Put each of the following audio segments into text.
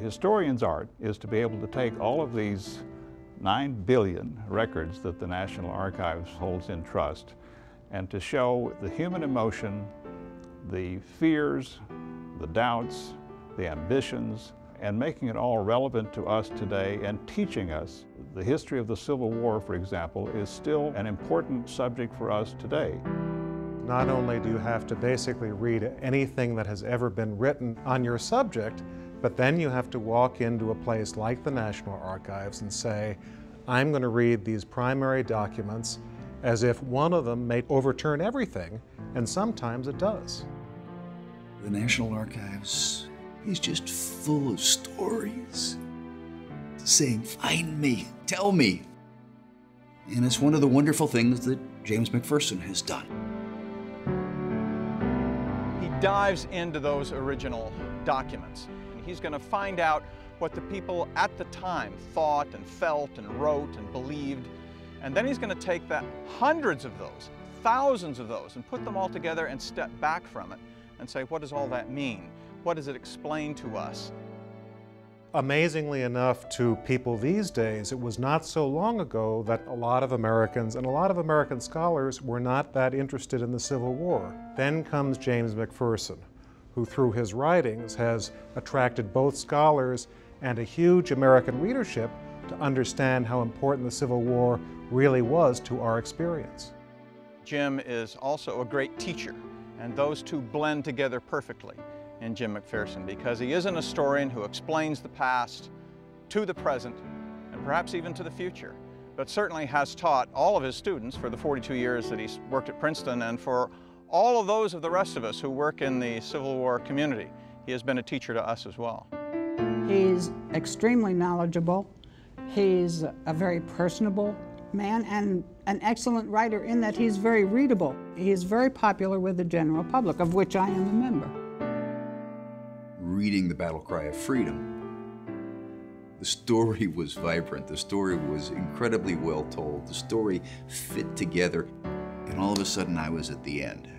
Historian's art is to be able to take all of these 9 billion records that the National Archives holds in trust and to show the human emotion, the fears, the doubts, the ambitions, and making it all relevant to us today and teaching us. The history of the Civil War, for example, is still an important subject for us today. Not only do you have to basically read anything that has ever been written on your subject, but then you have to walk into a place like the National Archives and say, I'm going to read these primary documents as if one of them may overturn everything, and sometimes it does. The National Archives is just full of stories saying, Find me, tell me. And it's one of the wonderful things that James McPherson has done. He dives into those original documents. He's going to find out what the people at the time thought and felt and wrote and believed and then he's going to take that hundreds of those, thousands of those, and put them all together and step back from it and say, what does all that mean? What does it explain to us? Amazingly enough to people these days, it was not so long ago that a lot of Americans and a lot of American scholars were not that interested in the Civil War. Then comes James McPherson, who through his writings has attracted both scholars and a huge American readership to understand how important the Civil War really was to our experience. Jim is also a great teacher, and those two blend together perfectly in Jim McPherson because he is an historian who explains the past to the present and perhaps even to the future, but certainly has taught all of his students for the 42 years that he's worked at Princeton and for all of those of the rest of us who work in the Civil War community. He has been a teacher to us as well. He's extremely knowledgeable. He's a very personable man and an excellent writer in that he's very readable. He is very popular with the general public, of which I am a member. Reading The Battle Cry of Freedom, the story was vibrant, the story was incredibly well told, the story fit together, and all of a sudden I was at the end.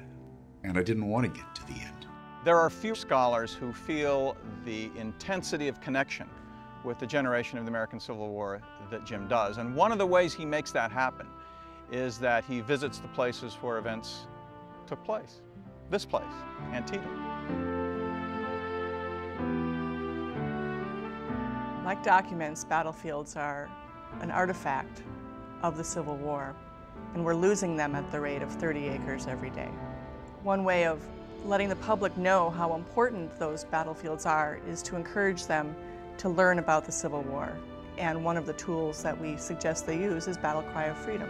And I didn't want to get to the end. There are few scholars who feel the intensity of connection with the generation of the American Civil War that Jim does. And one of the ways he makes that happen is that he visits the places where events took place. This place, Antietam. Like documents, battlefields are an artifact of the Civil War, and we're losing them at the rate of 30 acres every day. One way of letting the public know how important those battlefields are is to encourage them to learn about the Civil War. And one of the tools that we suggest they use is Battle Cry of Freedom.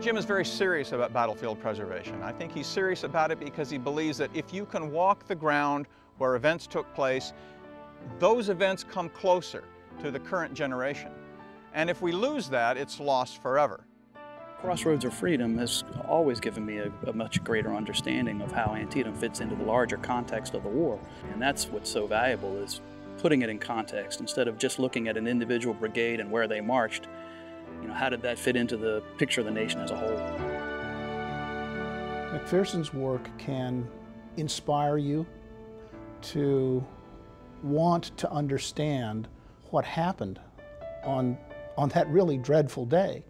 Jim is very serious about battlefield preservation. I think he's serious about it because he believes that if you can walk the ground where events took place, those events come closer to the current generation. And if we lose that, it's lost forever. Crossroads of Freedom has always given me a, a, much greater understanding of how Antietam fits into the larger context of the war. And that's what's so valuable is putting it in context instead of just looking at an individual brigade and where they marched. You know, how did that fit into the picture of the nation as a whole? McPherson's work can inspire you to want to understand what happened on, on that really dreadful day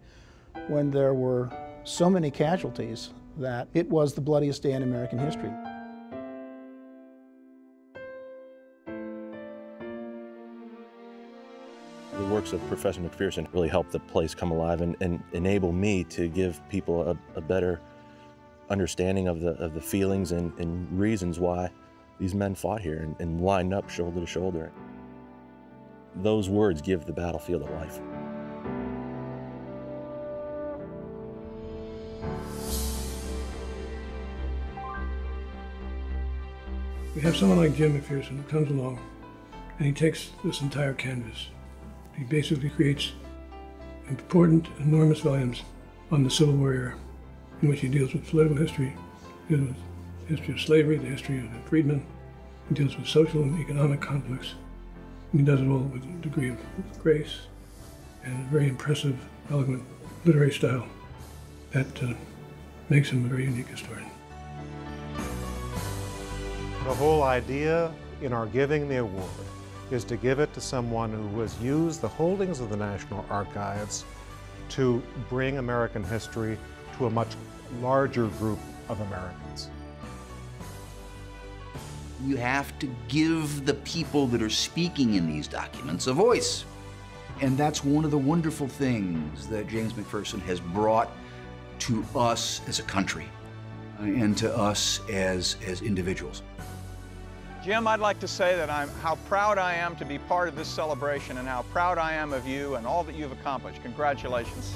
when there were so many casualties that it was the bloodiest day in American history. The works of Professor McPherson really helped the place come alive and, and enable me to give people a, a, better understanding of the, of the feelings and, and reasons why these men fought here and, and lined up shoulder to shoulder. Those words give the battlefield a life. We have someone like Jim McPherson who comes along and he takes this entire canvas. He basically creates important, enormous volumes on the Civil War era, in which he deals with political history, deals with the history of slavery, the history of the freedmen, he deals with social and economic conflicts. And he does it all with a degree of grace and a very impressive, eloquent literary style that uh, makes him a very unique historian. The whole idea in our giving the award is to give it to someone who has used the holdings of the National Archives to bring American history to a much larger group of Americans. You have to give the people that are speaking in these documents a voice. And that's one of the wonderful things that James McPherson has brought to us as a country uh, and to us as, as individuals. Jim, I'd like to say that I'm how proud I am to be part of this celebration and how proud I am of you and all that you've accomplished. Congratulations.